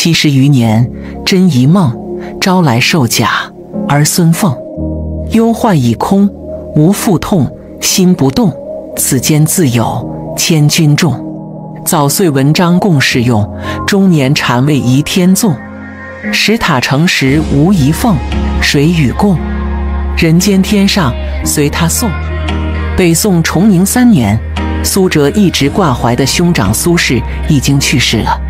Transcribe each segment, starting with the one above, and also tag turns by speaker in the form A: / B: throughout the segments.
A: 七十余年，真一梦，朝来受甲，儿孙奉。忧患已空，无复痛，心不动，此间自有千钧重。早岁文章共适用，中年禅位移天纵。石塔成时无遗凤，谁与共？人间天上随他送。北宋崇宁三年，苏辙一直挂怀的兄长苏轼已经去世了。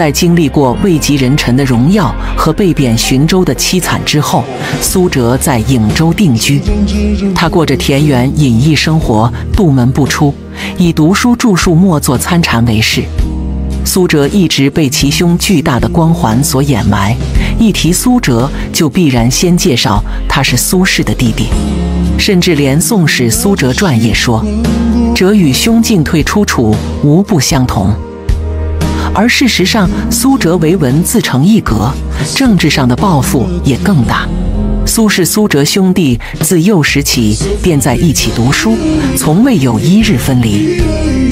A: 在经历过位极人臣的荣耀和被贬寻州的凄惨之后，苏辙在颍州定居。他过着田园隐逸生活，杜门不出，以读书著述墨作参禅为事。苏辙一直被其兄巨大的光环所掩埋，一提苏辙，就必然先介绍他是苏轼的弟弟，甚至连《宋史·苏辙传》也说：“辙与兄进退出处无不相同。”而事实上，苏辙为文自成一格，政治上的抱负也更大。苏轼、苏辙兄弟自幼时起便在一起读书，从未有一日分离。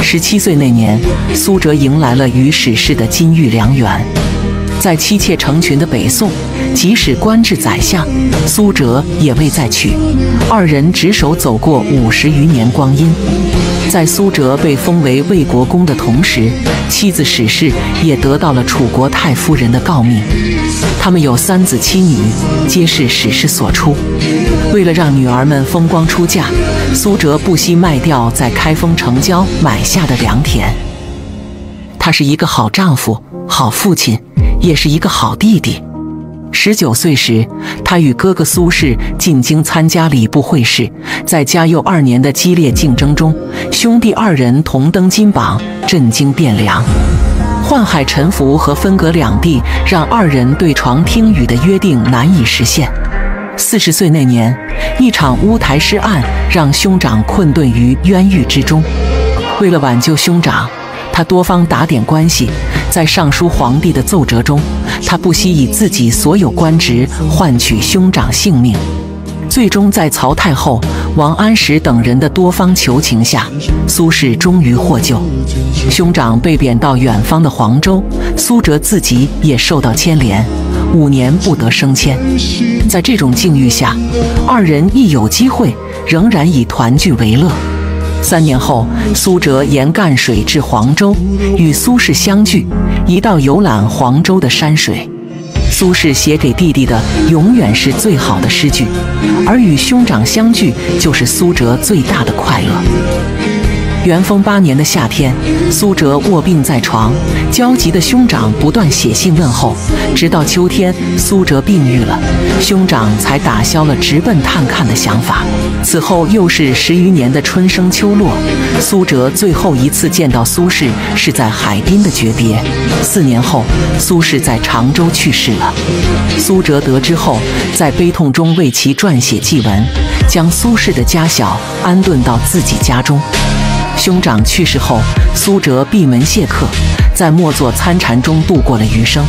A: 十七岁那年，苏辙迎来了与史氏的金玉良缘。在妻妾成群的北宋，即使官至宰相，苏辙也未再娶。二人执手走过五十余年光阴。在苏辙被封为魏国公的同时，妻子史氏也得到了楚国太夫人的诰命。他们有三子七女，皆是史氏所出。为了让女儿们风光出嫁，苏辙不惜卖掉在开封城郊买下的良田。他是一个好丈夫、好父亲，也是一个好弟弟。十九岁时，他与哥哥苏轼进京参加礼部会试，在嘉佑二年的激烈竞争中，兄弟二人同登金榜，震惊汴梁。宦海沉浮和分隔两地，让二人对床听雨的约定难以实现。四十岁那年，一场乌台诗案让兄长困顿于冤狱之中。为了挽救兄长，他多方打点关系，在上书皇帝的奏折中，他不惜以自己所有官职换取兄长性命。最终，在曹太后、王安石等人的多方求情下，苏轼终于获救。兄长被贬到远方的黄州，苏辙自己也受到牵连，五年不得升迁。在这种境遇下，二人一有机会，仍然以团聚为乐。三年后，苏辙沿赣水至黄州，与苏轼相聚，一道游览黄州的山水。苏轼写给弟弟的永远是最好的诗句，而与兄长相聚就是苏辙最大的快乐。元丰八年的夏天，苏辙卧病在床，焦急的兄长不断写信问候，直到秋天，苏辙病愈了，兄长才打消了直奔探看的想法。此后又是十余年的春生秋落，苏辙最后一次见到苏轼是在海滨的诀别。四年后，苏轼在常州去世了。苏辙得知后，在悲痛中为其撰写祭文，将苏轼的家小安顿到自己家中。兄长去世后，苏辙闭门谢客，在默作参禅中度过了余生。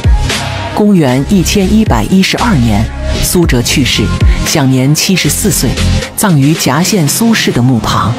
A: 公元一千一百一十二年，苏辙去世，享年七十四岁，葬于夹县苏轼的墓旁。